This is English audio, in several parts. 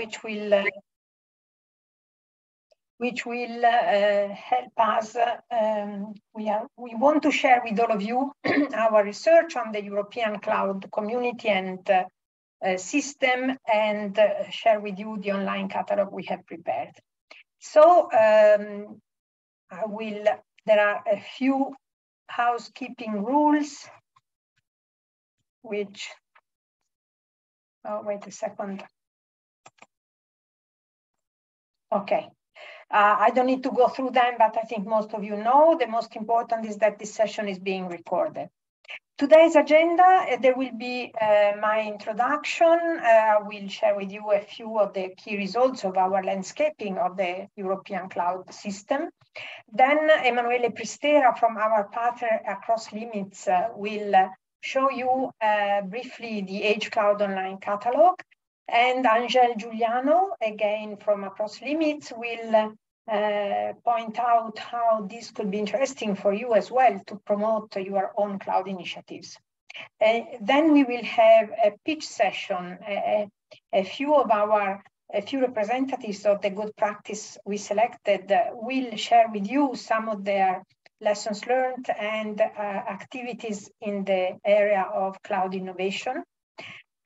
which will uh, which will uh, help us. Um, we, are, we want to share with all of you our research on the European cloud community and uh, uh, system and uh, share with you the online catalog we have prepared. So um, I will, there are a few housekeeping rules which, oh, wait a second. Okay, uh, I don't need to go through them, but I think most of you know. The most important is that this session is being recorded. Today's agenda, uh, there will be uh, my introduction. Uh, I will share with you a few of the key results of our landscaping of the European cloud system. Then Emanuele Pristera from our partner Across Limits uh, will uh, show you briefly the H-CLOUD Online Catalog. And Angel Giuliano, again from Across Limits, will uh, point out how this could be interesting for you as well to promote your own cloud initiatives. Uh, then we will have a pitch session. A, a, few of our, a few representatives of the good practice we selected uh, will share with you some of their lessons learned and uh, activities in the area of cloud innovation.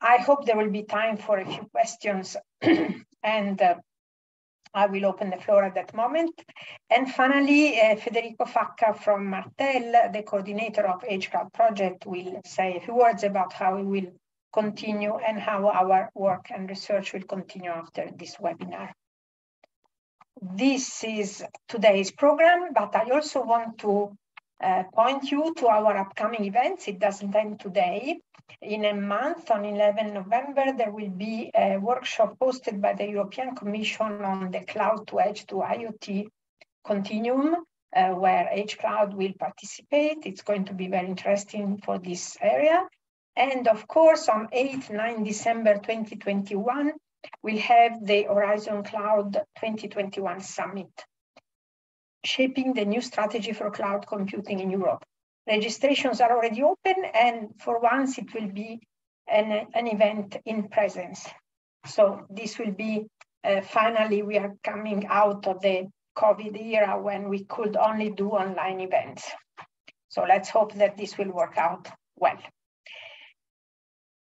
I hope there will be time for a few questions and uh, I will open the floor at that moment. And finally, uh, Federico Facca from Martel, the coordinator of HCloud project, will say a few words about how we will continue and how our work and research will continue after this webinar. This is today's program, but I also want to uh, point you to our upcoming events. It doesn't end today. In a month, on 11 November, there will be a workshop hosted by the European Commission on the cloud to edge to IoT continuum, uh, where H-CLOUD will participate. It's going to be very interesting for this area. And of course, on 8, 9 December 2021, we'll have the Horizon Cloud 2021 Summit, shaping the new strategy for cloud computing in Europe registrations are already open and for once it will be an, an event in presence. So this will be, uh, finally, we are coming out of the COVID era when we could only do online events. So let's hope that this will work out well.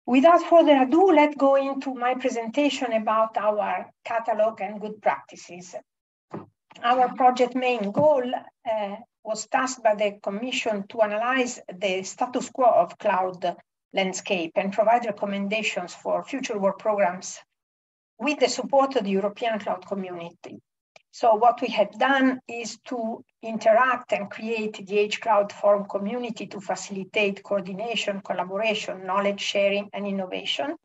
Without further ado, let's go into my presentation about our catalog and good practices. Our project main goal uh, was tasked by the Commission to analyze the status quo of cloud landscape and provide recommendations for future work programs with the support of the European cloud community. So what we have done is to interact and create the H-CLOUD Forum community to facilitate coordination, collaboration, knowledge sharing, and innovation.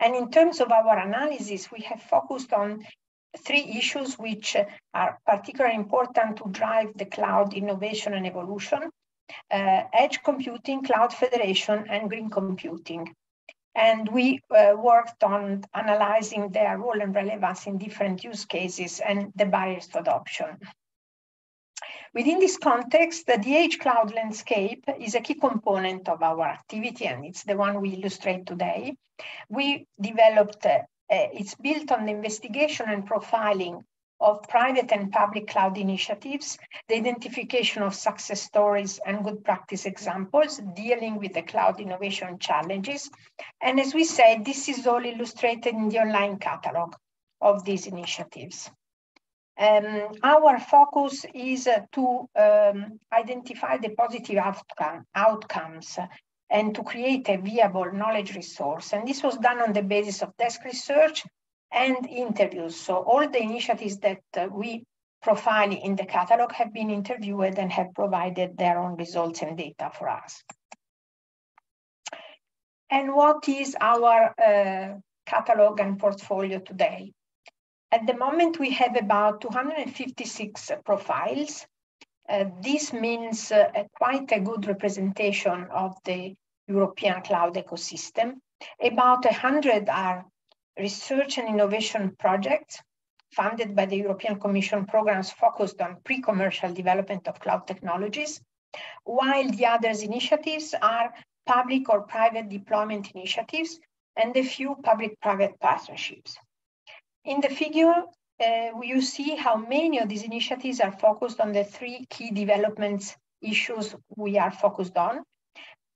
And in terms of our analysis, we have focused on three issues which are particularly important to drive the cloud innovation and evolution, uh, edge computing, cloud federation, and green computing. And we uh, worked on analyzing their role and relevance in different use cases and the barriers to adoption. Within this context, the H-CLOUD landscape is a key component of our activity, and it's the one we illustrate today. We developed uh, it's built on the investigation and profiling of private and public cloud initiatives, the identification of success stories and good practice examples dealing with the cloud innovation challenges. And as we said, this is all illustrated in the online catalog of these initiatives. Um, our focus is uh, to um, identify the positive outcome, outcomes and to create a viable knowledge resource. And this was done on the basis of desk research and interviews. So all the initiatives that uh, we profile in the catalog have been interviewed and have provided their own results and data for us. And what is our uh, catalog and portfolio today? At the moment, we have about 256 profiles. Uh, this means uh, quite a good representation of the European cloud ecosystem. About 100 are research and innovation projects funded by the European Commission programs focused on pre-commercial development of cloud technologies, while the others initiatives are public or private deployment initiatives and a few public-private partnerships. In the figure, uh, you see how many of these initiatives are focused on the three key developments issues we are focused on,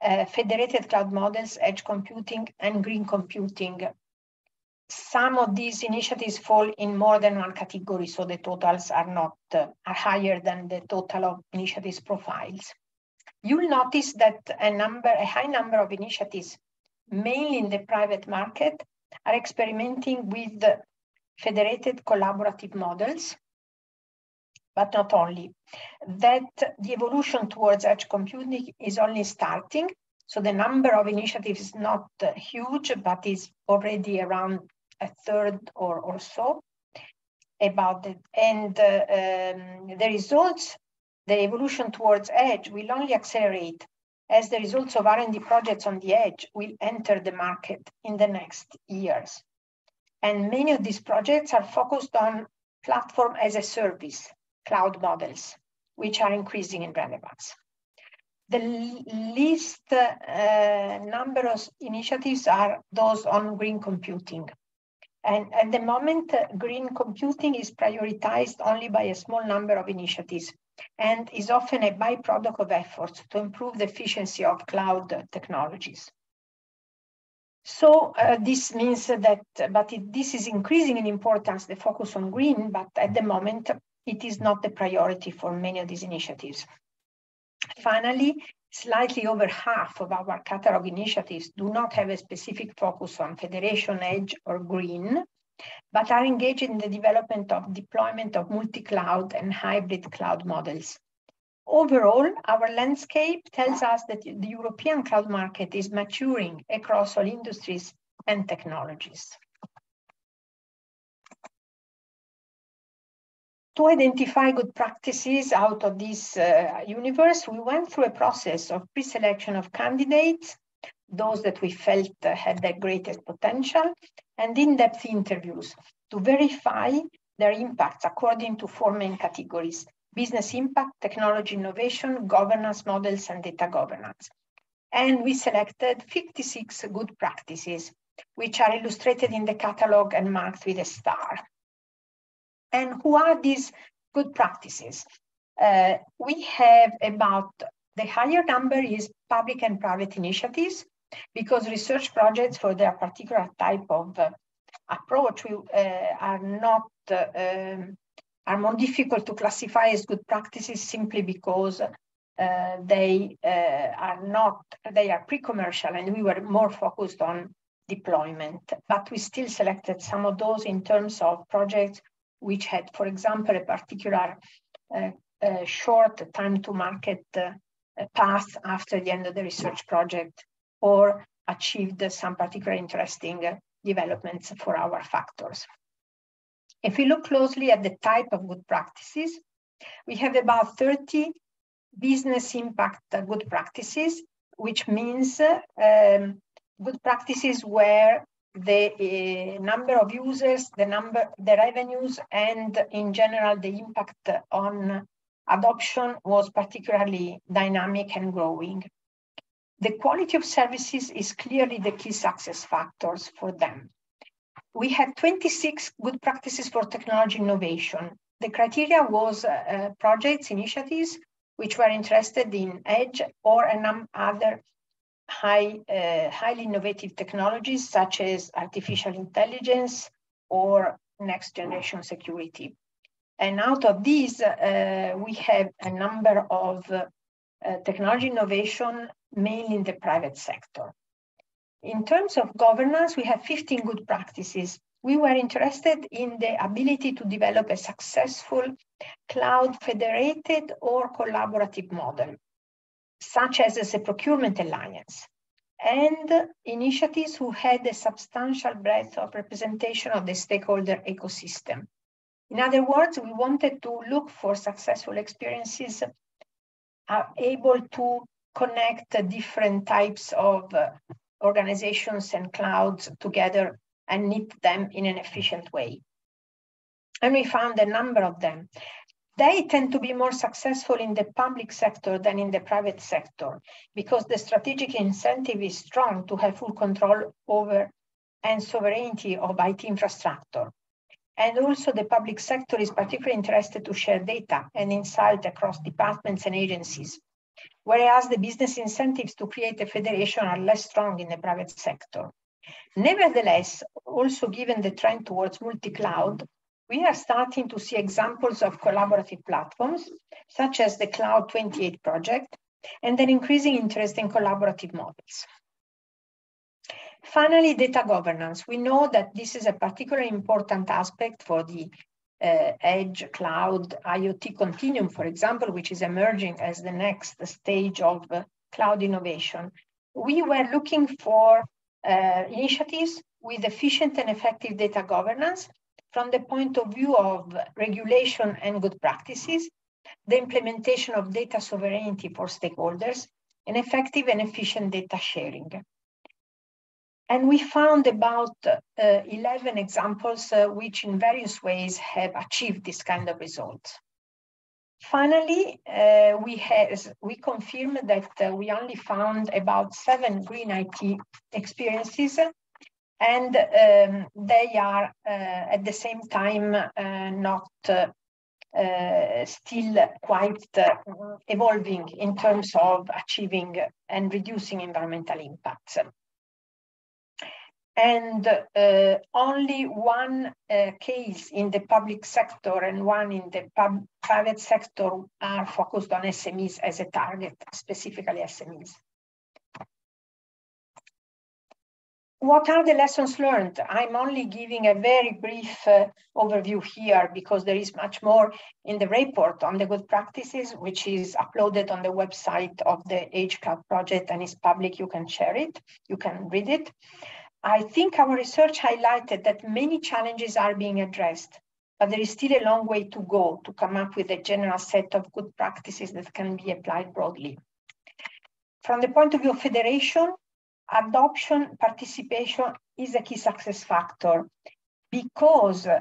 uh, federated cloud models, edge computing, and green computing. Some of these initiatives fall in more than one category, so the totals are not uh, are higher than the total of initiatives profiles. You'll notice that a number, a high number of initiatives, mainly in the private market, are experimenting with federated collaborative models, but not only. That the evolution towards edge computing is only starting. So the number of initiatives is not uh, huge, but is already around a third or, or so about it. And uh, um, the results, the evolution towards edge will only accelerate as the results of R&D projects on the edge will enter the market in the next years. And many of these projects are focused on platform as a service, cloud models, which are increasing in relevance. The least uh, number of initiatives are those on green computing. And at the moment, uh, green computing is prioritized only by a small number of initiatives and is often a byproduct of efforts to improve the efficiency of cloud technologies. So uh, this means that, but it, this is increasing in importance, the focus on green, but at the moment, it is not the priority for many of these initiatives. Finally, slightly over half of our catalog initiatives do not have a specific focus on federation, edge, or green, but are engaged in the development of deployment of multi-cloud and hybrid cloud models. Overall, our landscape tells us that the European cloud market is maturing across all industries and technologies. To identify good practices out of this uh, universe, we went through a process of pre-selection of candidates, those that we felt uh, had the greatest potential, and in-depth interviews to verify their impacts according to four main categories, business impact, technology innovation, governance models, and data governance. And we selected 56 good practices, which are illustrated in the catalog and marked with a star. And who are these good practices? Uh, we have about the higher number is public and private initiatives because research projects for their particular type of uh, approach uh, are not uh, um, are more difficult to classify as good practices simply because uh, they uh, are not, they are pre-commercial and we were more focused on deployment, but we still selected some of those in terms of projects which had, for example, a particular uh, uh short time to market uh, path after the end of the research project or achieved some particular interesting developments for our factors. If we look closely at the type of good practices, we have about 30 business impact good practices, which means um, good practices where the uh, number of users, the number, the revenues, and in general, the impact on adoption was particularly dynamic and growing. The quality of services is clearly the key success factors for them we had 26 good practices for technology innovation. The criteria was uh, projects, initiatives, which were interested in edge or a number other high, uh, highly innovative technologies such as artificial intelligence or next generation security. And out of these, uh, we have a number of uh, technology innovation, mainly in the private sector. In terms of governance, we have 15 good practices. We were interested in the ability to develop a successful cloud federated or collaborative model, such as, a procurement alliance, and initiatives who had a substantial breadth of representation of the stakeholder ecosystem. In other words, we wanted to look for successful experiences are able to connect different types of uh, organizations and clouds together and knit them in an efficient way. And we found a number of them. They tend to be more successful in the public sector than in the private sector because the strategic incentive is strong to have full control over and sovereignty of IT infrastructure. And also the public sector is particularly interested to share data and insight across departments and agencies, whereas the business incentives to create a federation are less strong in the private sector. Nevertheless, also given the trend towards multi-cloud, we are starting to see examples of collaborative platforms, such as the Cloud 28 project, and an increasing interest in collaborative models. Finally, data governance. We know that this is a particularly important aspect for the uh, edge, cloud, IoT continuum, for example, which is emerging as the next stage of uh, cloud innovation. We were looking for uh, initiatives with efficient and effective data governance from the point of view of regulation and good practices, the implementation of data sovereignty for stakeholders, and effective and efficient data sharing. And we found about uh, 11 examples uh, which in various ways have achieved this kind of results. Finally, uh, we, has, we confirmed that uh, we only found about seven green IT experiences and um, they are uh, at the same time uh, not uh, still quite evolving in terms of achieving and reducing environmental impacts and uh, only one uh, case in the public sector and one in the private sector are focused on SMEs as a target, specifically SMEs. What are the lessons learned? I'm only giving a very brief uh, overview here because there is much more in the report on the good practices, which is uploaded on the website of the H-CLOUD project and is public. You can share it, you can read it. I think our research highlighted that many challenges are being addressed, but there is still a long way to go to come up with a general set of good practices that can be applied broadly. From the point of view of federation, adoption participation is a key success factor because uh,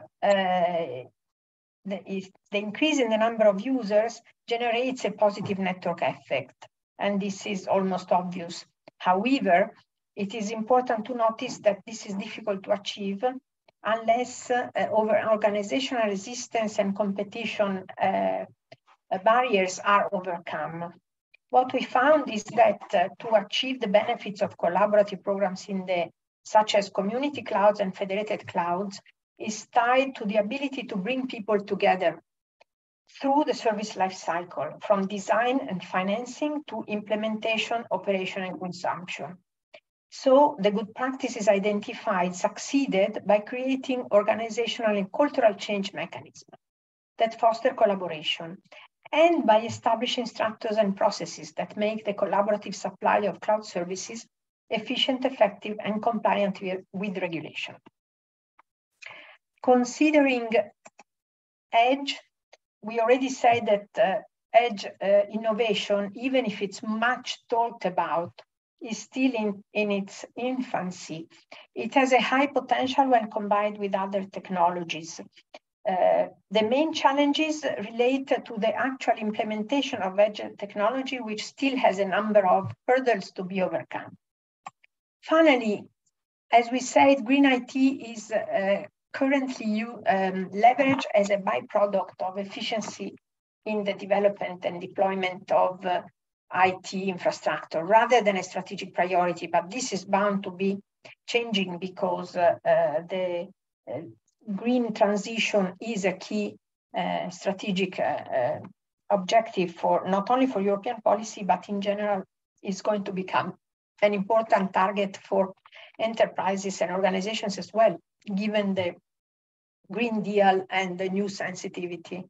the, the increase in the number of users generates a positive network effect. And this is almost obvious. However, it is important to notice that this is difficult to achieve unless uh, over organizational resistance and competition uh, barriers are overcome. What we found is that uh, to achieve the benefits of collaborative programs in the such as community clouds and federated clouds is tied to the ability to bring people together through the service life cycle, from design and financing to implementation, operation, and consumption. So the good practices identified succeeded by creating organizational and cultural change mechanisms that foster collaboration and by establishing structures and processes that make the collaborative supply of cloud services efficient, effective, and compliant with regulation. Considering edge, we already said that uh, edge uh, innovation, even if it's much talked about, is still in, in its infancy. It has a high potential when combined with other technologies. Uh, the main challenges relate to the actual implementation of edge technology, which still has a number of hurdles to be overcome. Finally, as we said, green IT is uh, currently um, leveraged as a byproduct of efficiency in the development and deployment of uh, IT infrastructure rather than a strategic priority, but this is bound to be changing because uh, uh, the uh, green transition is a key uh, strategic uh, uh, objective for not only for European policy, but in general is going to become an important target for enterprises and organizations as well, given the Green Deal and the new sensitivity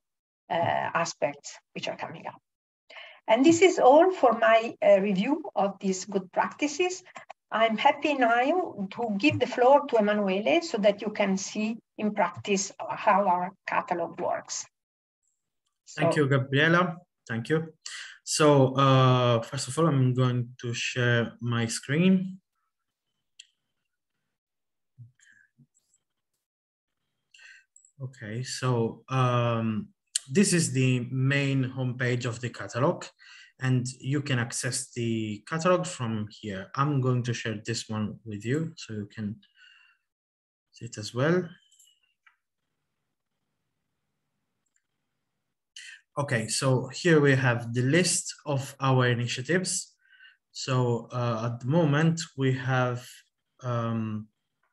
aspects which are coming up. And this is all for my uh, review of these good practices. I'm happy now to give the floor to Emanuele so that you can see in practice how our catalog works. So, Thank you, Gabriela. Thank you. So uh, first of all, I'm going to share my screen. Okay, so um, this is the main homepage of the catalog and you can access the catalog from here. I'm going to share this one with you so you can see it as well. Okay, so here we have the list of our initiatives. So uh, at the moment we have um,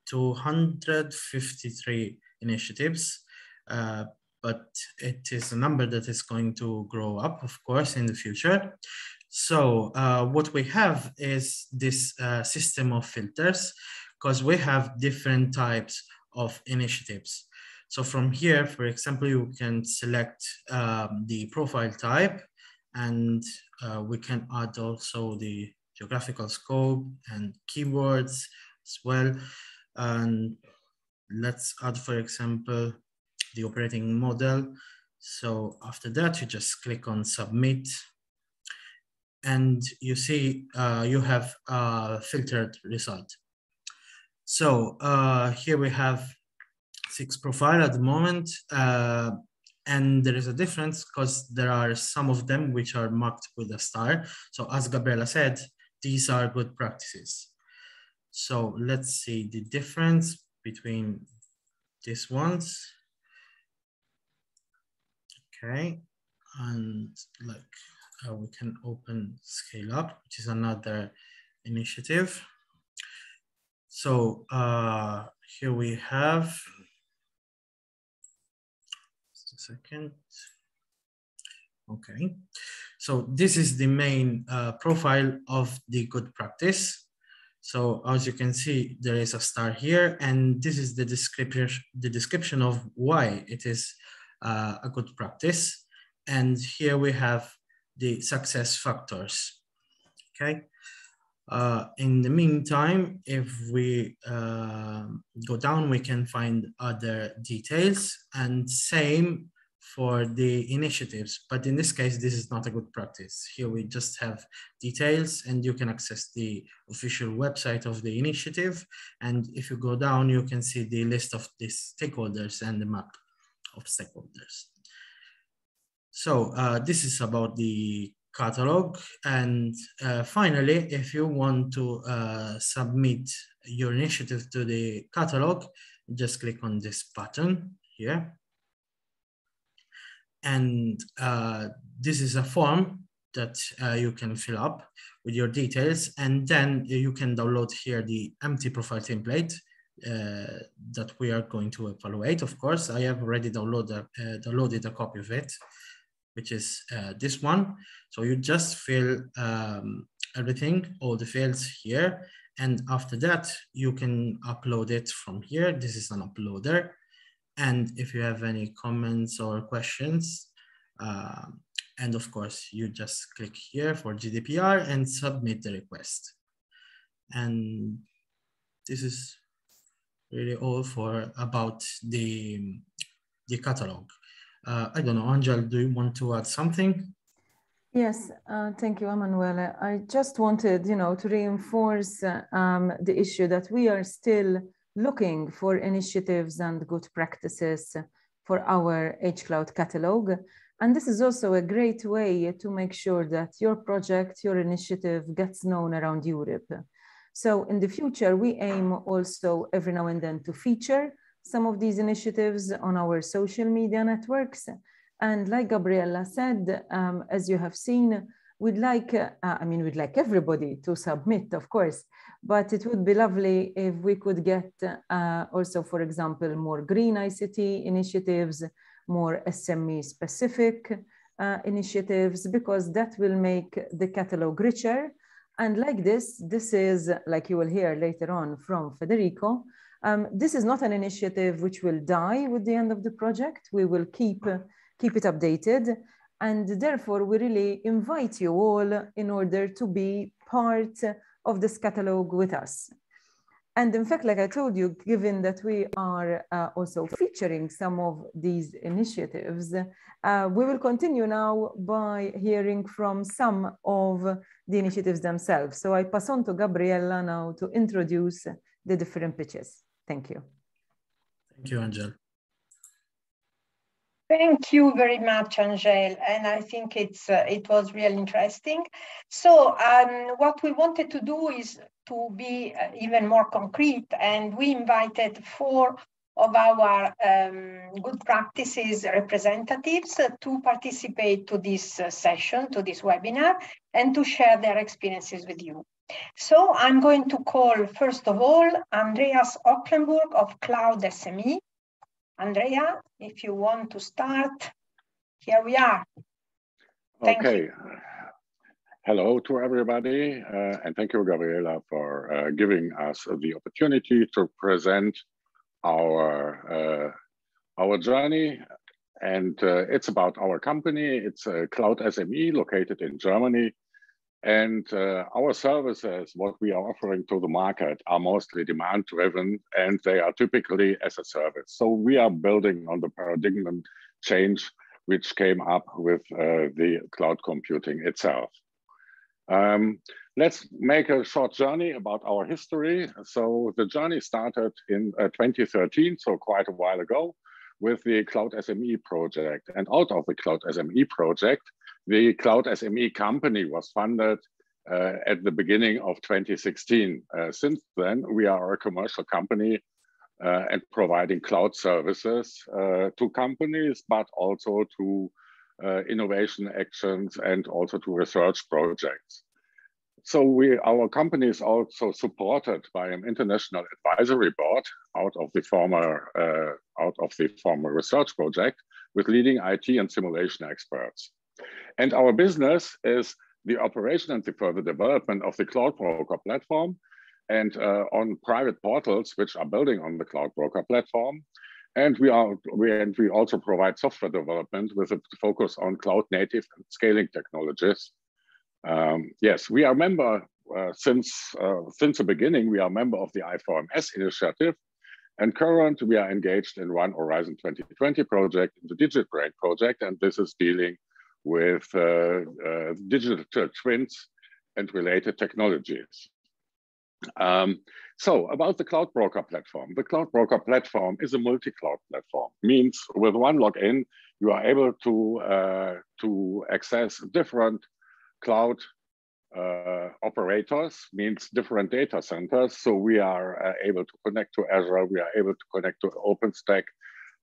253 initiatives. Uh, but it is a number that is going to grow up, of course, in the future. So uh, what we have is this uh, system of filters because we have different types of initiatives. So from here, for example, you can select um, the profile type and uh, we can add also the geographical scope and keywords as well. And let's add, for example, the operating model. So after that, you just click on submit and you see uh, you have a filtered result. So uh, here we have six profile at the moment. Uh, and there is a difference because there are some of them which are marked with a star. So as Gabriela said, these are good practices. So let's see the difference between these ones. Okay, and like uh, we can open scale up, which is another initiative. So uh, here we have, just a second. Okay, so this is the main uh, profile of the good practice. So as you can see, there is a star here, and this is the description, the description of why it is uh, a good practice. And here we have the success factors, okay? Uh, in the meantime, if we uh, go down, we can find other details and same for the initiatives. But in this case, this is not a good practice. Here we just have details and you can access the official website of the initiative. And if you go down, you can see the list of the stakeholders and the map of stakeholders. So uh, this is about the catalog. And uh, finally, if you want to uh, submit your initiative to the catalog, just click on this button here. And uh, this is a form that uh, you can fill up with your details. And then you can download here the empty profile template uh, that we are going to evaluate. Of course, I have already downloaded, uh, downloaded a copy of it which is uh, this one. So you just fill um, everything, all the fields here. And after that, you can upload it from here. This is an uploader. And if you have any comments or questions, uh, and of course, you just click here for GDPR and submit the request. And this is really all for about the, the catalog. Uh, I don't know, Angel, do you want to add something? Yes, uh, thank you, Emanuele. I just wanted, you know, to reinforce uh, um, the issue that we are still looking for initiatives and good practices for our hCloud catalog. And this is also a great way to make sure that your project, your initiative gets known around Europe. So in the future, we aim also every now and then to feature some of these initiatives on our social media networks. And like Gabriella said, um, as you have seen, we'd like, uh, I mean, we'd like everybody to submit, of course, but it would be lovely if we could get uh, also, for example, more green ICT initiatives, more SME specific uh, initiatives, because that will make the catalog richer. And like this, this is, like you will hear later on from Federico, um, this is not an initiative which will die with the end of the project. We will keep, keep it updated. And therefore, we really invite you all in order to be part of this catalog with us. And in fact, like I told you, given that we are uh, also featuring some of these initiatives, uh, we will continue now by hearing from some of the initiatives themselves. So I pass on to Gabriella now to introduce the different pitches. Thank you. Thank you, Angel. Thank you very much, Angel. And I think it's uh, it was really interesting. So um, what we wanted to do is to be uh, even more concrete, and we invited four of our um, good practices representatives to participate to this uh, session, to this webinar, and to share their experiences with you. So I'm going to call, first of all, Andreas Ocklenburg of Cloud SME. Andrea, if you want to start, here we are. Thank okay. You. Hello to everybody, uh, and thank you, Gabriela, for uh, giving us the opportunity to present our uh, our journey. And uh, it's about our company. It's a cloud SME located in Germany. And uh, our services, what we are offering to the market, are mostly demand driven and they are typically as a service. So we are building on the paradigm change which came up with uh, the cloud computing itself. Um, let's make a short journey about our history. So the journey started in uh, 2013, so quite a while ago, with the Cloud SME project. And out of the Cloud SME project, the Cloud SME company was funded uh, at the beginning of 2016. Uh, since then, we are a commercial company uh, and providing cloud services uh, to companies, but also to innovation actions and also to research projects. So we, our company is also supported by an international advisory board out of the former, uh, out of the former research project with leading IT and simulation experts. And our business is the operation and the further development of the Cloud Broker platform and uh, on private portals which are building on the Cloud Broker platform. And we are we and we also provide software development with a focus on cloud native and scaling technologies. Um, yes, we are member uh, since uh, since the beginning. We are a member of the I4MS initiative, and current we are engaged in one Horizon 2020 project, the Digital Brain project, and this is dealing with uh, uh digital twins and related technologies. Um, so about the Cloud Broker platform. The Cloud Broker platform is a multi-cloud platform, means with one login, you are able to, uh, to access different cloud uh, operators, means different data centers. So we are uh, able to connect to Azure, we are able to connect to OpenStack,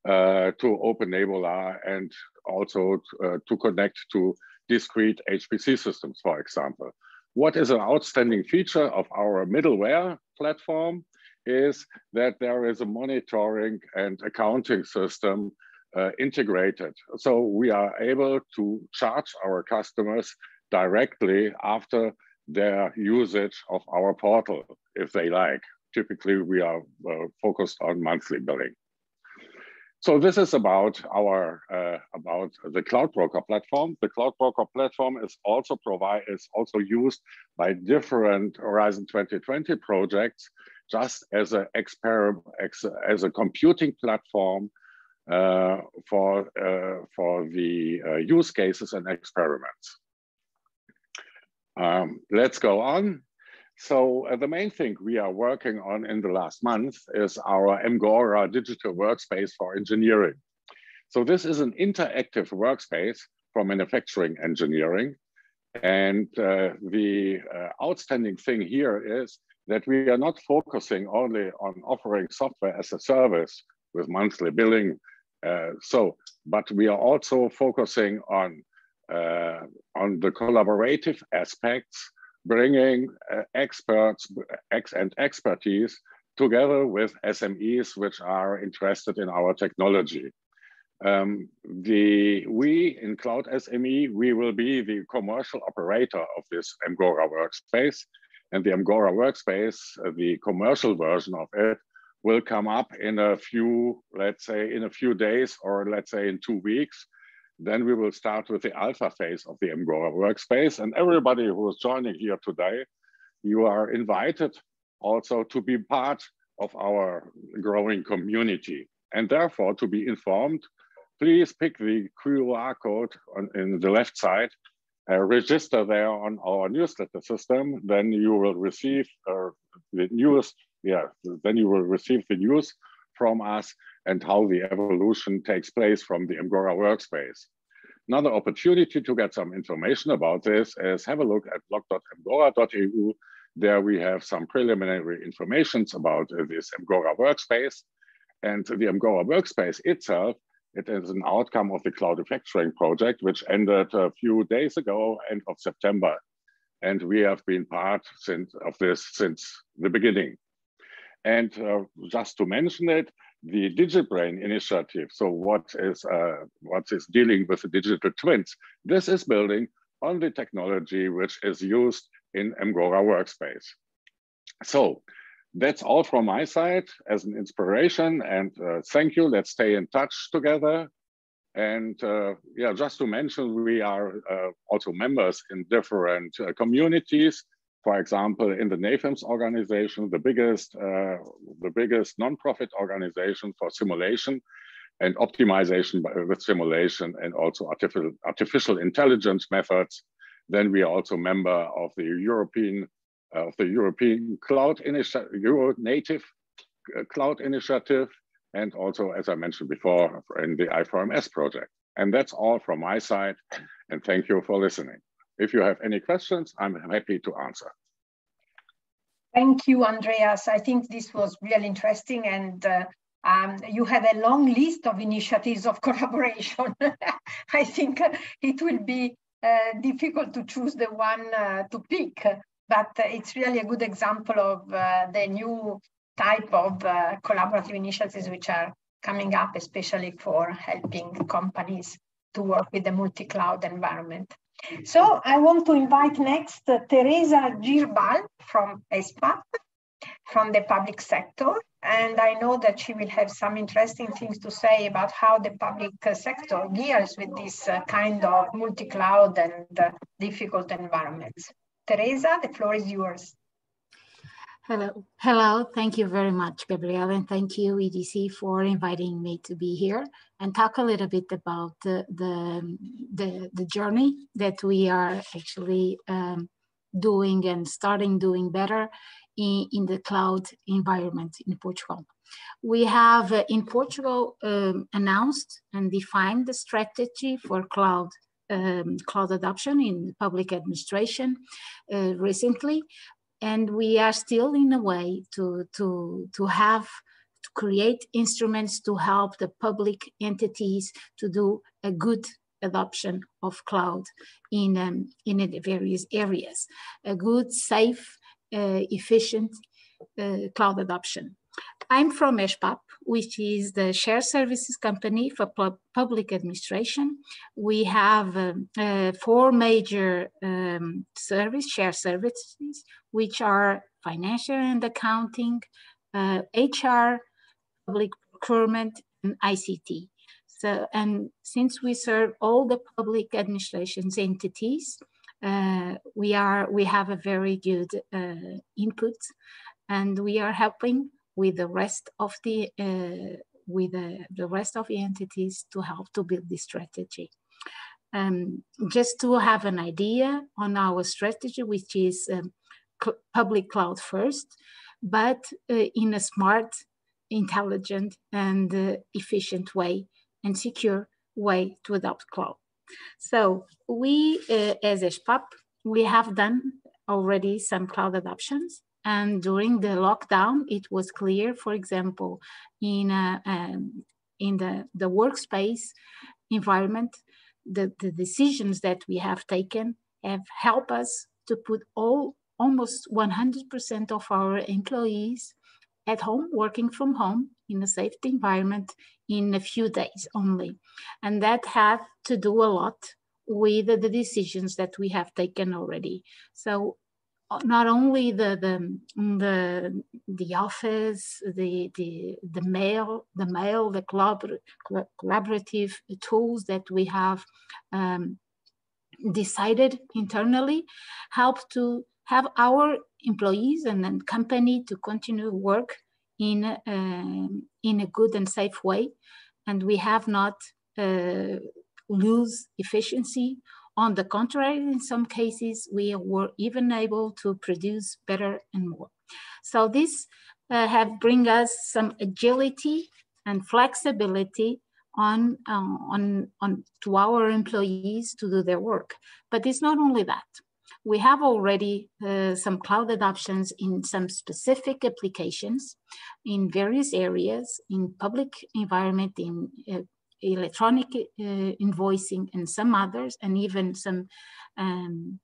uh, to OpenNebula, and also uh, to connect to discrete HPC systems, for example. What is an outstanding feature of our middleware platform is that there is a monitoring and accounting system uh, integrated. So we are able to charge our customers directly after their usage of our portal, if they like. Typically, we are uh, focused on monthly billing. So this is about our uh, about the Cloud Broker platform. The Cloud Broker platform is also provide is also used by different Horizon 2020 projects, just as a experiment as a computing platform uh, for uh, for the uh, use cases and experiments. Um, let's go on. So uh, the main thing we are working on in the last month is our Mgora digital workspace for engineering. So this is an interactive workspace for manufacturing engineering. And uh, the uh, outstanding thing here is that we are not focusing only on offering software as a service with monthly billing. Uh, so, but we are also focusing on, uh, on the collaborative aspects bringing uh, experts ex and expertise together with SMEs which are interested in our technology. Um, the we in Cloud SME, we will be the commercial operator of this Mgora workspace. And the Mgora workspace, uh, the commercial version of it, will come up in a few, let's say, in a few days or let's say in two weeks. Then we will start with the alpha phase of the Mgora workspace. And everybody who is joining here today, you are invited also to be part of our growing community. And therefore, to be informed, please pick the QR code on, in the left side, uh, register there on our newsletter system, then you will receive uh, the news, yeah, then you will receive the news from us and how the evolution takes place from the Mgora workspace. Another opportunity to get some information about this is have a look at blog.mgora.eu. There we have some preliminary informations about this Mgora workspace. And the Mgora workspace itself, it is an outcome of the CloudiFacturing project, which ended a few days ago, end of September. And we have been part since, of this since the beginning. And uh, just to mention it, the DIGITbrain initiative, so what is, uh, what is dealing with the digital twins, this is building on the technology which is used in Mgora Workspace. So that's all from my side as an inspiration and uh, thank you. Let's stay in touch together. And uh, yeah, just to mention, we are uh, also members in different uh, communities. For example, in the NAFEMS organization, the biggest, uh, the biggest nonprofit organization for simulation and optimization with simulation and also artificial, artificial intelligence methods. Then we are also member of the European uh, of the European Cloud Initiative, Euro Native uh, Cloud Initiative, and also, as I mentioned before, in the I4MS project. And that's all from my side. And thank you for listening. If you have any questions, I'm happy to answer. Thank you, Andreas. I think this was really interesting and uh, um, you have a long list of initiatives of collaboration. I think it will be uh, difficult to choose the one uh, to pick but it's really a good example of uh, the new type of uh, collaborative initiatives which are coming up, especially for helping companies to work with the multi-cloud environment. So I want to invite next uh, Teresa Girbal from ESPAP, from the public sector. And I know that she will have some interesting things to say about how the public sector deals with this uh, kind of multi-cloud and uh, difficult environments. Teresa, the floor is yours. Hello, hello. Thank you very much, Gabrielle, and thank you, EDC, for inviting me to be here and talk a little bit about the the the, the journey that we are actually um, doing and starting doing better in, in the cloud environment in Portugal. We have uh, in Portugal um, announced and defined the strategy for cloud um, cloud adoption in public administration uh, recently. And we are still in a way to, to, to have to create instruments to help the public entities to do a good adoption of cloud in, um, in various areas. A good, safe, uh, efficient uh, cloud adoption. I'm from ESPAP, which is the share services company for pu public administration. We have um, uh, four major um, service share services, which are financial and accounting, uh, HR, public procurement, and ICT. So, and since we serve all the public administration's entities, uh, we are we have a very good uh, input, and we are helping with the rest of the uh, with the, the rest of the entities to help to build this strategy. Um, just to have an idea on our strategy, which is um, public cloud first, but uh, in a smart, intelligent, and uh, efficient way and secure way to adopt cloud. So we, uh, as ESPAP, we have done already some cloud adoptions and during the lockdown, it was clear, for example, in, a, um, in the, the workspace environment, the, the decisions that we have taken have helped us to put all almost 100% of our employees at home, working from home in a safe environment in a few days only. And that had to do a lot with the decisions that we have taken already. So not only the the the, the office, the, the the mail, the mail, the collabor collaborative tools that we have um, decided internally, help to have our employees and then company to continue work in uh, in a good and safe way, and we have not uh, lose efficiency on the contrary, in some cases, we were even able to produce better and more. So this uh, have bring us some agility and flexibility on, uh, on, on to our employees to do their work. But it's not only that. we have already uh, some cloud adoptions in some specific applications in various areas, in public environment, in uh, electronic uh, invoicing and some others, and even some um,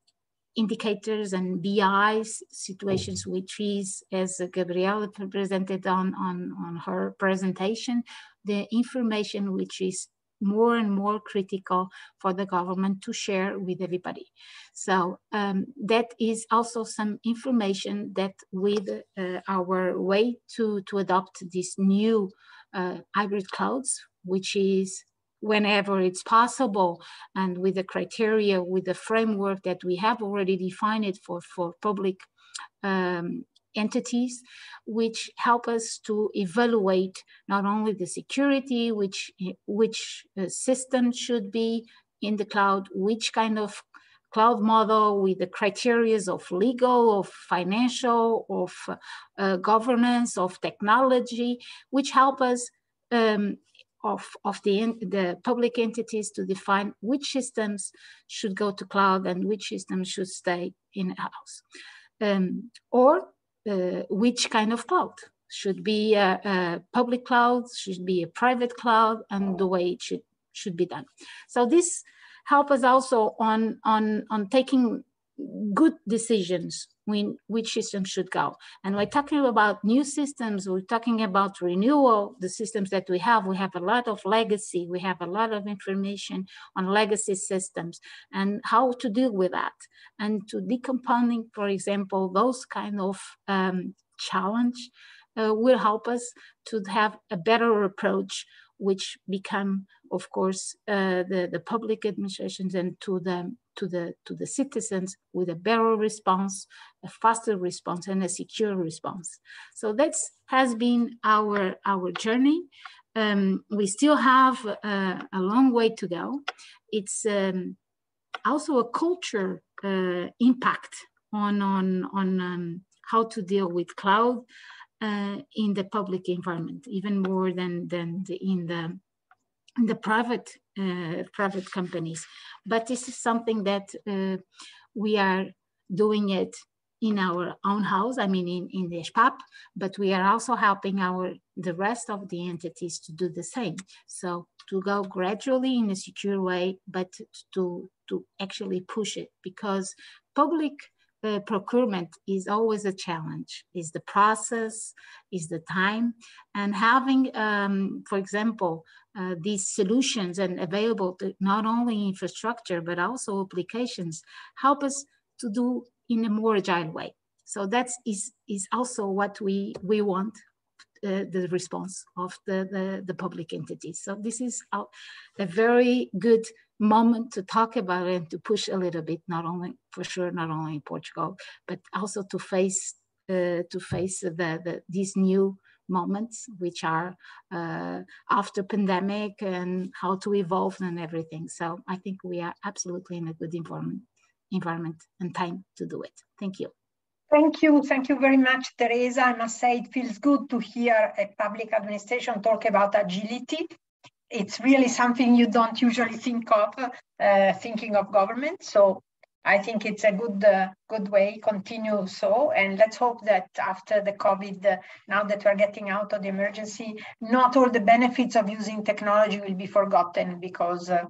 indicators and BI situations, which is, as Gabriela presented on, on, on her presentation, the information which is more and more critical for the government to share with everybody. So um, that is also some information that with uh, our way to, to adopt these new uh, hybrid clouds, which is whenever it's possible and with the criteria, with the framework that we have already defined for, for public um, entities, which help us to evaluate not only the security, which, which uh, system should be in the cloud, which kind of cloud model with the criteria of legal, of financial, of uh, governance, of technology, which help us um, of, of the, the public entities to define which systems should go to cloud and which systems should stay in-house. Um, or uh, which kind of cloud should be a, a, public cloud, should be a private cloud, and the way it should should be done. So this help us also on on on taking good decisions when which system should go. And we're talking about new systems, we're talking about renewal, the systems that we have. We have a lot of legacy, we have a lot of information on legacy systems and how to deal with that. And to decompounding, for example, those kind of um, challenge uh, will help us to have a better approach which become, of course, uh, the, the public administrations and to the to the to the citizens with a better response, a faster response, and a secure response. So that's has been our our journey. Um, we still have uh, a long way to go. It's um, also a culture uh, impact on on on um, how to deal with cloud uh, in the public environment, even more than than the, in the the private uh, private companies. But this is something that uh, we are doing it in our own house, I mean in, in the SPAP, but we are also helping our the rest of the entities to do the same. So to go gradually in a secure way, but to, to actually push it because public uh, procurement is always a challenge. Is the process is the time. And having um, for example uh, these solutions and available to not only infrastructure but also applications help us to do in a more agile way. So that is is also what we we want uh, the response of the, the, the public entities. So this is a, a very good moment to talk about it and to push a little bit, not only for sure, not only in Portugal, but also to face uh, to face the, the, these new moments, which are uh, after pandemic and how to evolve and everything. So I think we are absolutely in a good environment, environment and time to do it. Thank you. Thank you. Thank you very much, Teresa. I must say it feels good to hear a public administration talk about agility it's really something you don't usually think of uh, thinking of government. So I think it's a good uh, good way continue so and let's hope that after the COVID, uh, now that we're getting out of the emergency, not all the benefits of using technology will be forgotten because uh,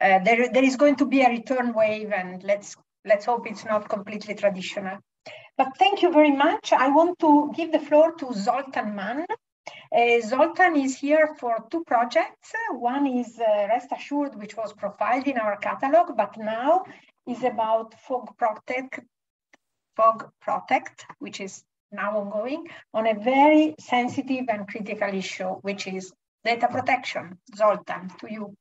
uh, there, there is going to be a return wave and let's let's hope it's not completely traditional. But thank you very much. I want to give the floor to Zoltan Mann, uh, Zoltan is here for two projects. One is uh, Rest Assured, which was profiled in our catalog, but now is about Fog Protect, Fog Protect, which is now ongoing, on a very sensitive and critical issue, which is data protection. Zoltan, to you.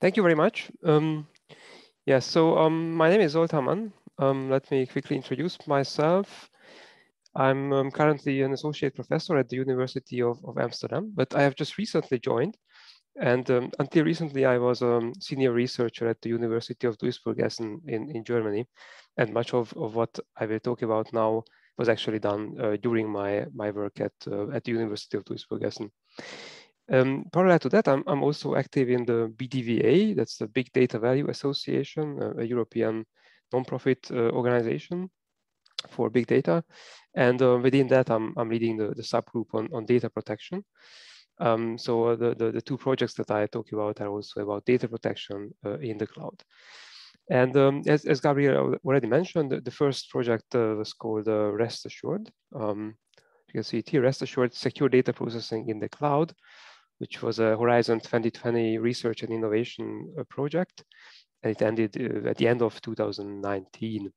Thank you very much. Um, yes, yeah, so um, my name is Zoltan Mann. Um, let me quickly introduce myself. I'm um, currently an associate professor at the University of, of Amsterdam, but I have just recently joined. And um, until recently, I was a um, senior researcher at the University of Duisburg-Essen in, in Germany. And much of, of what I will talk about now was actually done uh, during my, my work at, uh, at the University of Duisburg-Essen. Um, parallel to that, I'm, I'm also active in the BDVA, that's the Big Data Value Association, a, a European nonprofit uh, organization for big data. And uh, within that, I'm, I'm leading the, the subgroup on, on data protection. Um, so uh, the, the, the, two projects that I talk about are also about data protection uh, in the cloud. And um, as, as Gabriel already mentioned, the, the first project uh, was called uh, Rest Assured. Um, you can see it here, Rest Assured Secure Data Processing in the Cloud, which was a Horizon 2020 research and innovation uh, project. And it ended uh, at the end of 2019.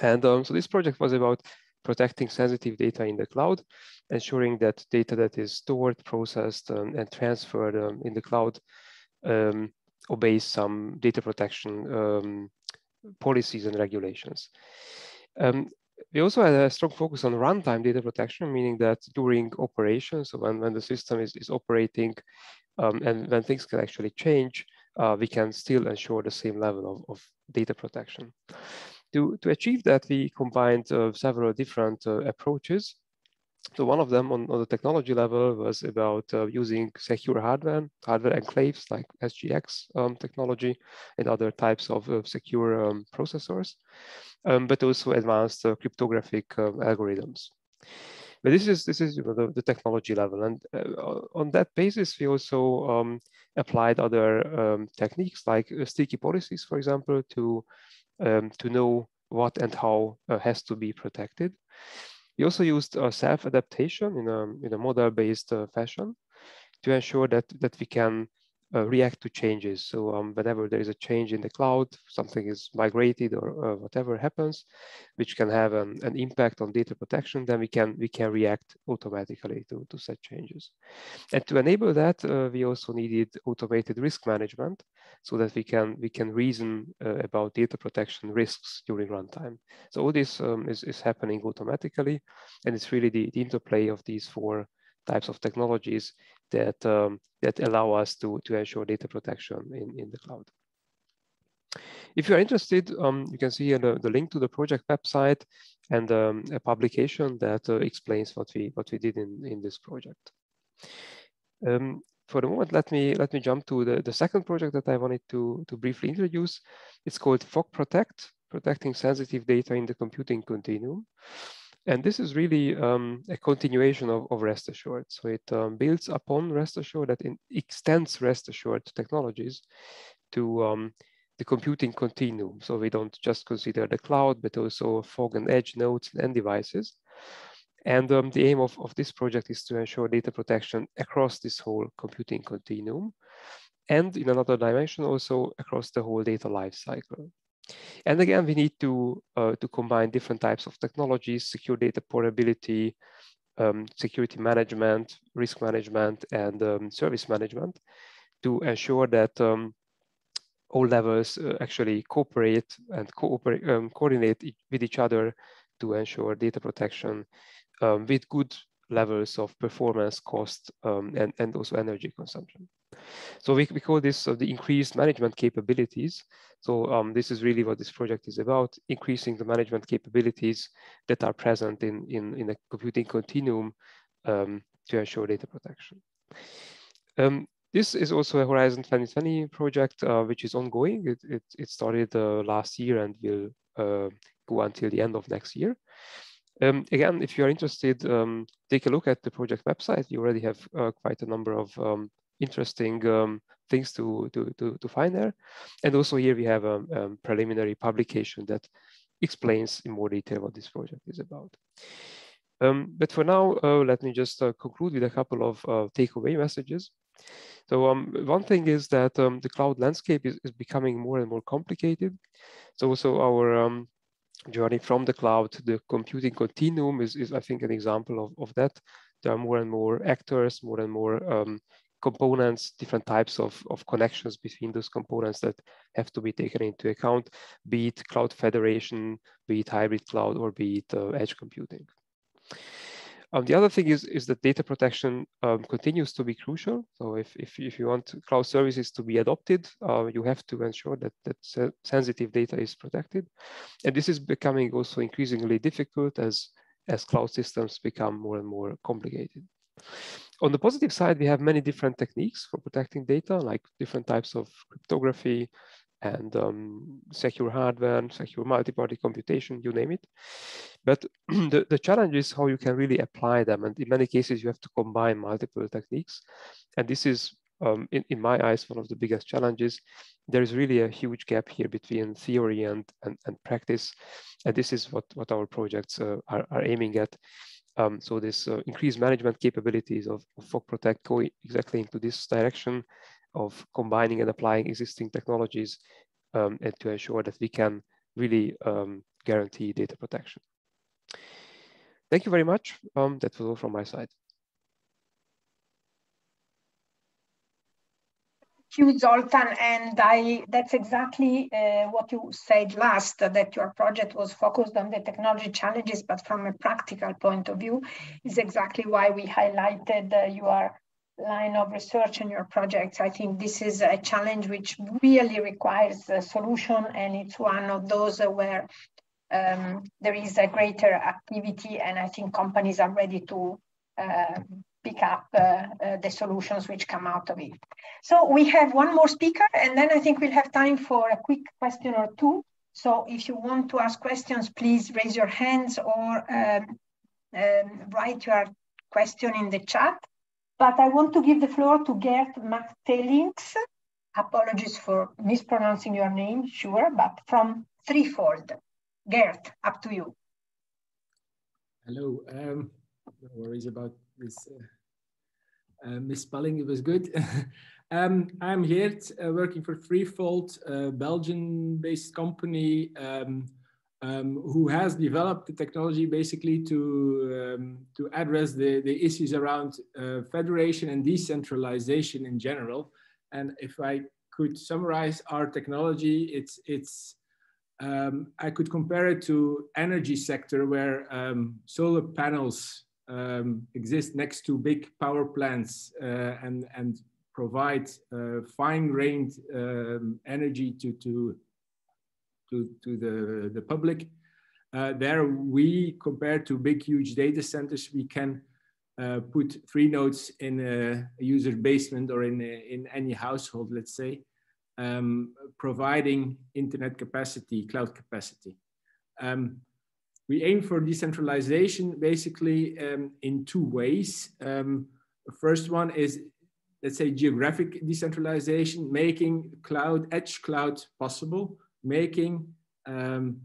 And um, so this project was about protecting sensitive data in the cloud, ensuring that data that is stored, processed, um, and transferred um, in the cloud um, obeys some data protection um, policies and regulations. Um, we also had a strong focus on runtime data protection, meaning that during operations, so when, when the system is, is operating and when things can actually change, uh, we can still ensure the same level of, of data protection. To, to achieve that, we combined uh, several different uh, approaches. So one of them on, on, the technology level was about uh, using secure hardware, hardware enclaves like SGX um, technology and other types of uh, secure um, processors, um, but also advanced cryptographic um, algorithms. But this is this is you know, the, the technology level, and uh, on that basis, we also um, applied other um, techniques like sticky policies, for example, to um, to know what and how uh, has to be protected. We also used uh, self-adaptation in a, in a model-based uh, fashion to ensure that, that we can uh, react to changes. So um, whenever there is a change in the cloud, something is migrated or uh, whatever happens, which can have an, an, impact on data protection, then we can we can react automatically to, to such changes. And to enable that, uh, we also needed automated risk management so that we can we can reason uh, about data protection risks during runtime. So all this um, is, is happening automatically, and it's really the, the interplay of these four types of technologies that, um, that allow us to, to ensure data protection in, in the cloud. If you're interested, um, you can see here the, the, link to the project website and um, a publication that uh, explains what we what we did in, in this project. Um, for the moment, let me let me jump to the, the second project that I wanted to, to briefly introduce. It's called FOG Protect, protecting sensitive data in the computing continuum. And this is really um, a continuation of, of Rest Assured. So it um, builds upon Rest Assured that extends Rest Assured technologies to um, the computing continuum. So we don't just consider the cloud, but also fog and edge nodes and devices. And um, the aim of, of this project is to ensure data protection across this whole computing continuum. And in another dimension, also across the whole data lifecycle. And again, we need to, uh, to combine different types of technologies, secure data portability, um, security management, risk management, and um, service management to ensure that um, all levels uh, actually cooperate and cooperate, um, coordinate with each other to ensure data protection um, with good levels of performance, cost, um, and, and also energy consumption. So we, we call this uh, the increased management capabilities. So um, this is really what this project is about, increasing the management capabilities that are present in, in, in a computing continuum um, to ensure data protection. Um, this is also a Horizon 2020 project, uh, which is ongoing. It, it, it started uh, last year and will uh, go until the end of next year. Um, again, if you are interested, um, take a look at the project website. You already have uh, quite a number of um, interesting um, things to, to, to, to, find there. And also here we have a, a, preliminary publication that explains in more detail what this project is about. Um, but for now, uh, let me just uh, conclude with a couple of uh, takeaway messages. So um, one thing is that um, the cloud landscape is, is, becoming more and more complicated. So also our um, journey from the cloud to the computing continuum is, is I think, an example of, of that. There are more and more actors, more and more um, components, different types of, of connections between those components that have to be taken into account, be it cloud federation, be it hybrid cloud, or be it uh, edge computing. Um, the other thing is, is that data protection um, continues to be crucial. So if, if, if, you want cloud services to be adopted, uh, you have to ensure that, that sensitive data is protected. And this is becoming also increasingly difficult as, as cloud systems become more and more complicated. On the positive side, we have many different techniques for protecting data, like different types of cryptography and um, secure hardware, secure multi-party computation, you name it. But the, the challenge is how you can really apply them. And in many cases, you have to combine multiple techniques. And this is, um, in, in my eyes, one of the biggest challenges. There is really a huge gap here between theory and, and, and practice. And this is what, what our projects uh, are, are aiming at. Um, so this uh, increased management capabilities of, of FOG Protect go exactly into this direction of combining and applying existing technologies um, and to ensure that we can really um, guarantee data protection. Thank you very much. Um, that was all from my side. You, Zoltan, and I that's exactly uh, what you said last, that your project was focused on the technology challenges, but from a practical point of view, is exactly why we highlighted uh, your line of research and your projects. I think this is a challenge which really requires a solution, and it's one of those where um, there is a greater activity, and I think companies are ready to uh, pick up uh, uh, the solutions which come out of it. So we have one more speaker, and then I think we'll have time for a quick question or two. So if you want to ask questions, please raise your hands or um, um, write your question in the chat. But I want to give the floor to Gert Martelings. Apologies for mispronouncing your name, sure, but from Threefold. Gert, up to you. Hello. Um, no worries about this uh, uh, misspelling. It was good. um, I'm here uh, working for Threefold, a Belgian-based company um, um, who has developed the technology basically to um, to address the, the issues around uh, federation and decentralization in general. And if I could summarize our technology, it's it's um, I could compare it to energy sector where um, solar panels um, exist next to big power plants uh, and, and provide uh, fine-grained um, energy to, to, to, to the, the public. Uh, there we, compared to big, huge data centers, we can uh, put three nodes in a, a user basement or in, a, in any household, let's say, um, providing internet capacity, cloud capacity. Um, we aim for decentralization basically um, in two ways. Um, the first one is, let's say, geographic decentralization, making cloud, edge cloud possible, making um,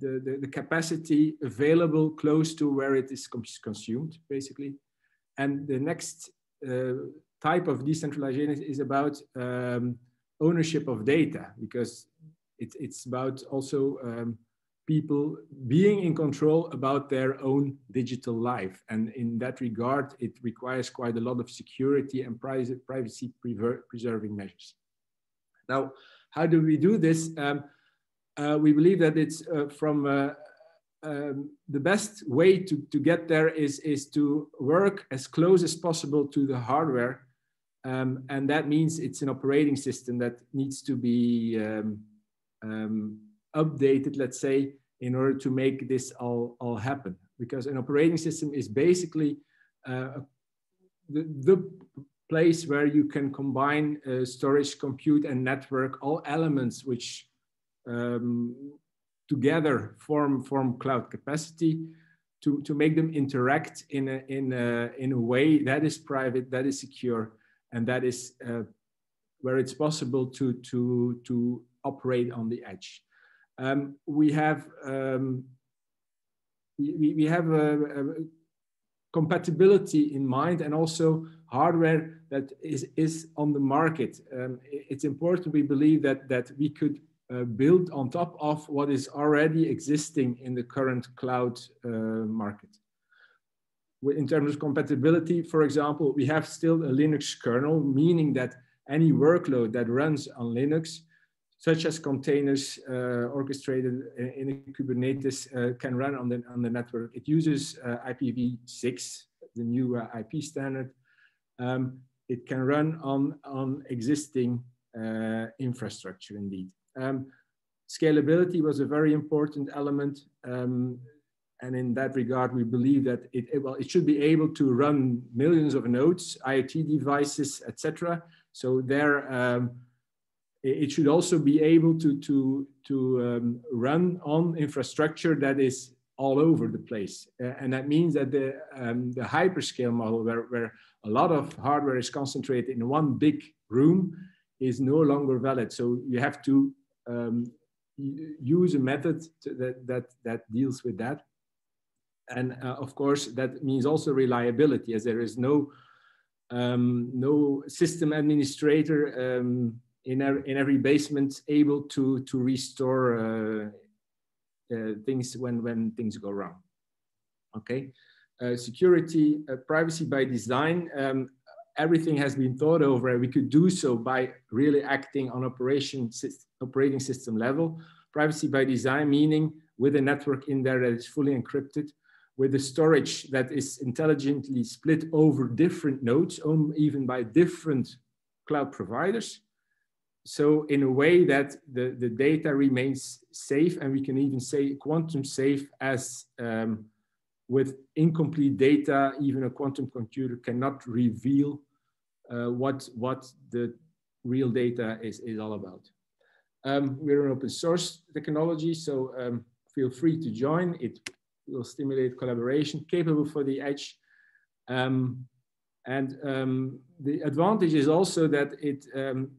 the, the, the, capacity available close to where it is consumed, basically. And the next uh, type of decentralization is about um, ownership of data, because it, it's about also um, people being in control about their own digital life. And in that regard, it requires quite a lot of security and privacy preserving measures. Now, how do we do this? Um, uh, we believe that it's uh, from uh, um, the best way to, to get there is, is to work as close as possible to the hardware. Um, and that means it's an operating system that needs to be um, um updated, let's say, in order to make this all, all happen. Because an operating system is basically uh, the, the place where you can combine uh, storage, compute, and network, all elements which um, together form, form cloud capacity to, to make them interact in a, in, a, in a way that is private, that is secure, and that is uh, where it's possible to, to, to operate on the edge. Um, we have um, we, we have a, a, compatibility in mind and also hardware that is, is on the market. Um, it's important we believe that, that we could uh, build on top of what is already existing in the current cloud uh, market. In terms of compatibility, for example, we have still a Linux kernel, meaning that any workload that runs on Linux such as containers uh, orchestrated in Kubernetes uh, can run on the, on the network. It uses uh, IPv6, the new IP standard. Um, it can run on, on existing infrastructure indeed. Um, scalability was a very important element. Um, and in that regard, we believe that it, it, well, it should be able to run millions of nodes, IoT devices, etc. So there, um, it, should also be able to to to um, run on infrastructure that is all over the place, uh, and that means that the um, the hyperscale model, where where a lot of hardware is concentrated in one big room, is no longer valid. So you have to um, use a method that, that, that deals with that. And uh, of course, that means also reliability as there is no, um, no system administrator um, in, er in every basement able to, to restore uh, uh, things when, when things go wrong. Okay, uh, security, privacy by design. Um, everything has been thought over and we could do so by really acting on operation, operating system level. Privacy by design, meaning with a network in there that is fully encrypted, with a storage that is intelligently split over different nodes, even by different cloud providers. So in a way that the, the data remains safe and we can even say quantum safe as um, with incomplete data, even a quantum computer cannot reveal uh, what, what the real data is, is all about. Um, we're an open source technology, so um, feel free to join. It will stimulate collaboration, capable for the edge. Um, and um, the advantage is also that it, um,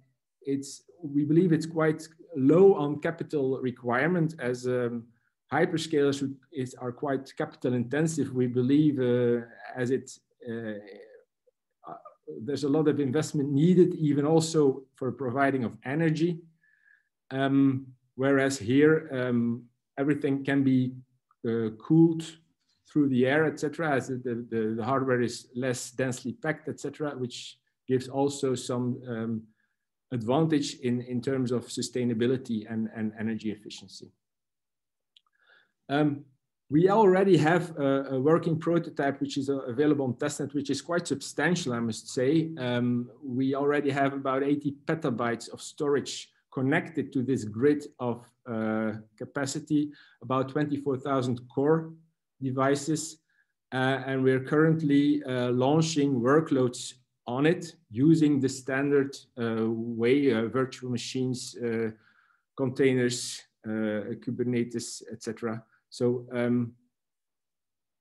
it's, we believe it's quite low on capital requirement as um, hyperscalers is, are quite capital intensive. We believe uh, as uh, uh, there's a lot of investment needed, even also for providing of energy. Um, whereas here, um, everything can be uh, cooled through the air, etc., as the, the, the, hardware is less densely packed, etc., which gives also some um, advantage in, in terms of sustainability and, and energy efficiency. Um, we already have a, a, working prototype which is uh, available on testnet, which is quite substantial, I must say. Um, we already have about 80 petabytes of storage connected to this grid of uh, capacity, about 24,000 core devices. Uh, and we're currently uh, launching workloads on it using the standard uh, way, uh, virtual machines, uh, containers, Kubernetes, etc. So um,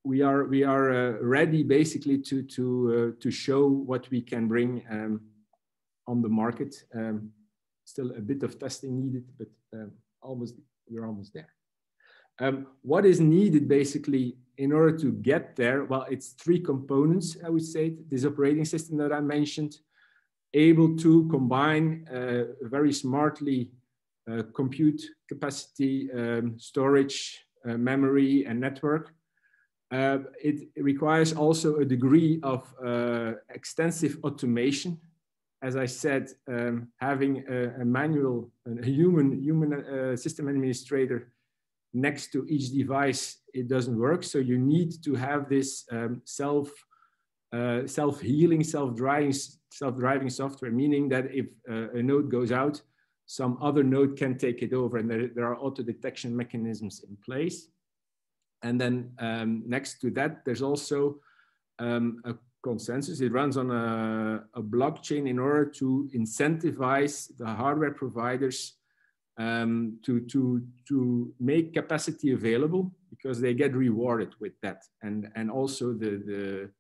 we are we are uh, ready basically to to uh, to show what we can bring um, on the market. Um, still a bit of testing needed, but um, almost we're almost there. Um, what is needed basically in order to get there? Well, it's three components, I would say. This operating system that I mentioned, able to combine uh, very smartly uh, compute capacity, um, storage, uh, memory and network. Uh, it, requires also a degree of uh, extensive automation. As I said, um, having a, a, manual, a human, human system administrator next to each device, it doesn't work. So you need to have this um, self uh, self-healing, self-driving, self-driving software, meaning that if uh, a node goes out, some other node can take it over and there, there are auto detection mechanisms in place. And then um, next to that, there's also um, a consensus. It runs on a, a, blockchain in order to incentivize the hardware providers um, to, to, to make capacity available because they get rewarded with that. And, and also the, the,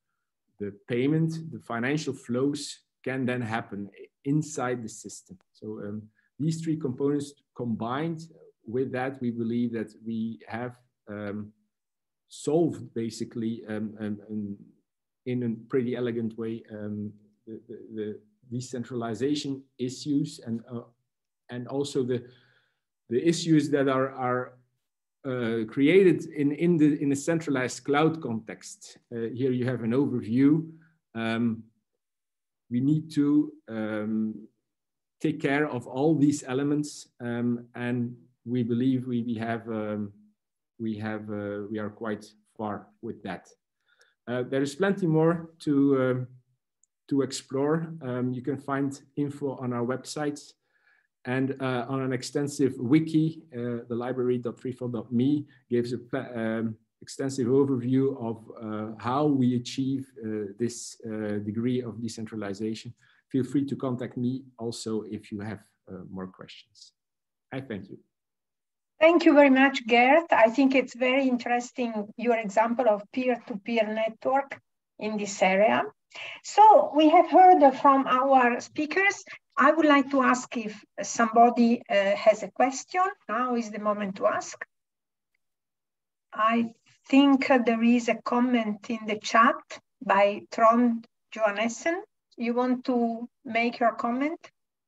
the payment, the financial flows can then happen inside the system. So um, these three components combined with that, we believe that we have um, solved basically um, um, um, in a pretty elegant way um, the, the, the, decentralization issues and uh, and also the the issues that are are uh, created in in the in a centralized cloud context. Uh, here you have an overview. Um, we need to um, take care of all these elements um, and we believe we, we have um, we have uh, we are quite far with that uh, there is plenty more to um, to explore um, you can find info on our websites and uh, on an extensive wiki uh, the library.threefold.me gives an um, extensive overview of uh, how we achieve uh, this uh, degree of decentralization. Feel free to contact me also if you have more questions. I thank you. Thank you very much, Gert. I think it's very interesting, your example of peer-to-peer -peer network in this area. So we have heard from our speakers. I would like to ask if somebody uh, has a question. Now is the moment to ask. I think there is a comment in the chat by Trond Johannessen. You want to make your comment,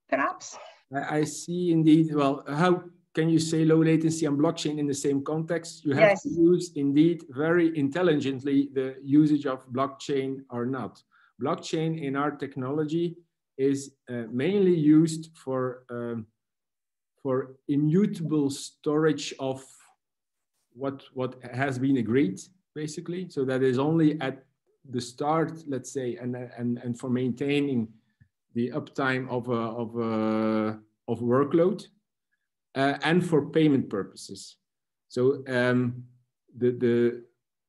perhaps? I see indeed. Well, how can you say low latency and blockchain in the same context? You have yes. to use indeed very intelligently the usage of blockchain or not. Blockchain in our technology is uh, mainly used for, um, for immutable storage of what, what has been agreed, basically. So that is only at the start, let's say, and, and, and for maintaining the uptime of, a, of, a, of workload uh, and for payment purposes. So um, the, the,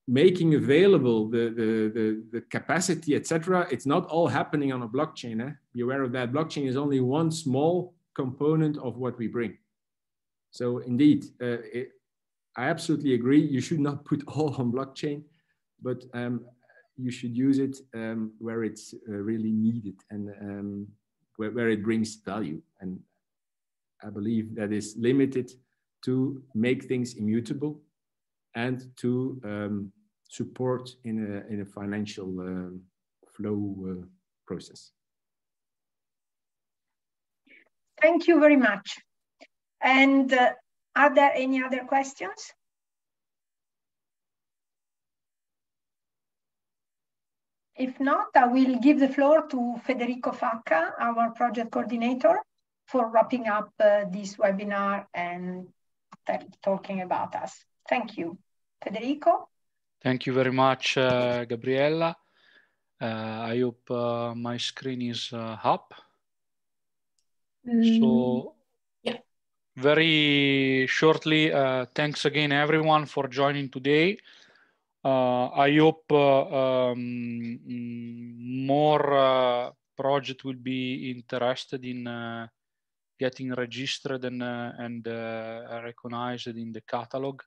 making available the, the, the, the capacity, etc. It's not all happening on a blockchain. Eh? Be aware of that. Blockchain is only one small component of what we bring. So indeed, uh, it, I absolutely agree. You should not put all on blockchain, but um, you should use it um, where it's uh, really needed and um, where, where it brings value. And I believe that is limited to make things immutable and to um, support in a, in a financial um, flow uh, process. Thank you very much. And uh, are there any other questions? If not, I will give the floor to Federico Facca, our project coordinator, for wrapping up uh, this webinar and talking about us. Thank you. Federico? Thank you very much, uh, Gabriella. Uh, I hope uh, my screen is uh, up. Mm. So, yeah. very shortly, uh, thanks again, everyone, for joining today. Uh, I hope um, more project will be interested in getting registered and, and recognized in the catalog.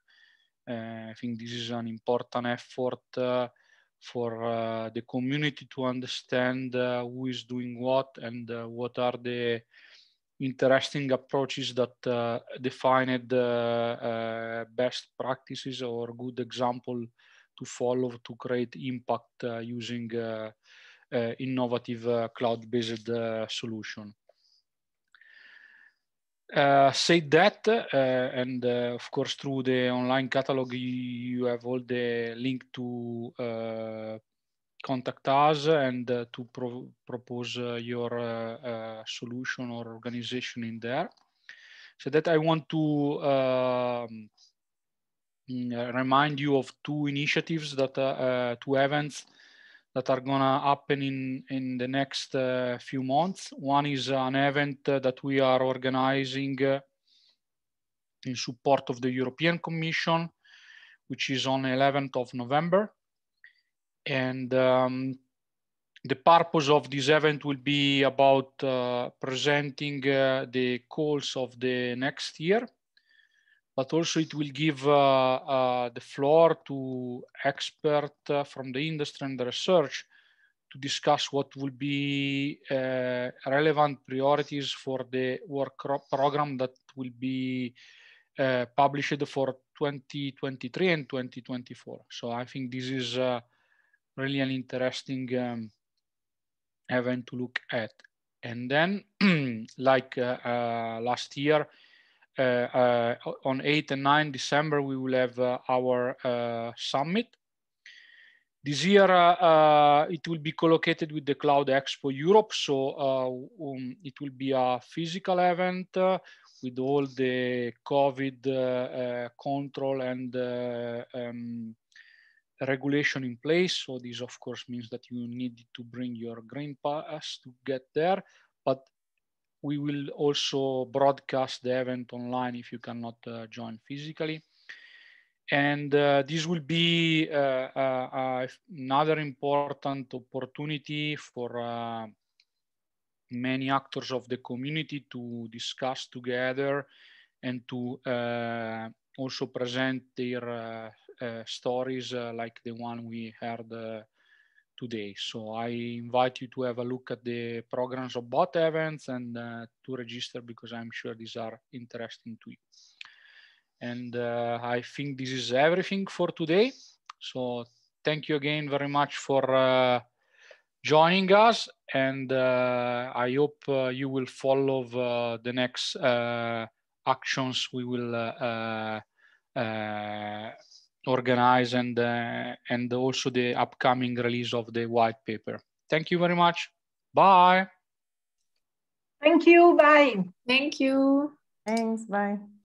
Uh, I think this is an important effort uh, for uh, the community to understand who is doing what and what are the interesting approaches that uh, defined uh, best practices or good example to follow to create impact uh, using innovative cloud-based solution. Uh, say that, uh, and uh, of course, through the online catalog, you, you have all the link to uh, contact us and uh, to pro propose uh, your solution or organization in there. So that I want to um, mm, remind you of two initiatives that two events that are gonna happen in, in the next uh, few months. One is an event that we are organizing uh, in support of the European Commission, which is on 11th of November. And um, the purpose of this event will be about uh, presenting uh, the calls of the next year but also it will give uh, uh, the floor to experts uh, from the industry and the research to discuss what will be relevant priorities for the work program that will be published for 2023 and 2024. So I think this is really an interesting um, event to look at. And then, like uh, uh, last year, Uh, uh, on 8 and 9 December, we will have uh, our uh, summit. This year, it will be collocated with the Cloud Expo Europe. So um, it will be a physical event with all the COVID control and um, regulation in place. So this, of course, means that you need to bring your green pass to get there. But we will also broadcast the event online if you cannot uh, join physically. and uh, this will be uh, uh, another important opportunity for many actors of the community to discuss together and to also present their stories like the one we heard today. So I invite you to have a look at the programs of both events and uh, to register because I'm sure these are interesting to you. And uh, I think this is everything for today. So thank you again very much for uh, joining us. And uh, I hope uh, you will follow uh, the next actions we will organize and, uh, and also the upcoming release of the white paper. Thank you very much. Bye. Thank you. Bye. Thank you. Thanks. Bye.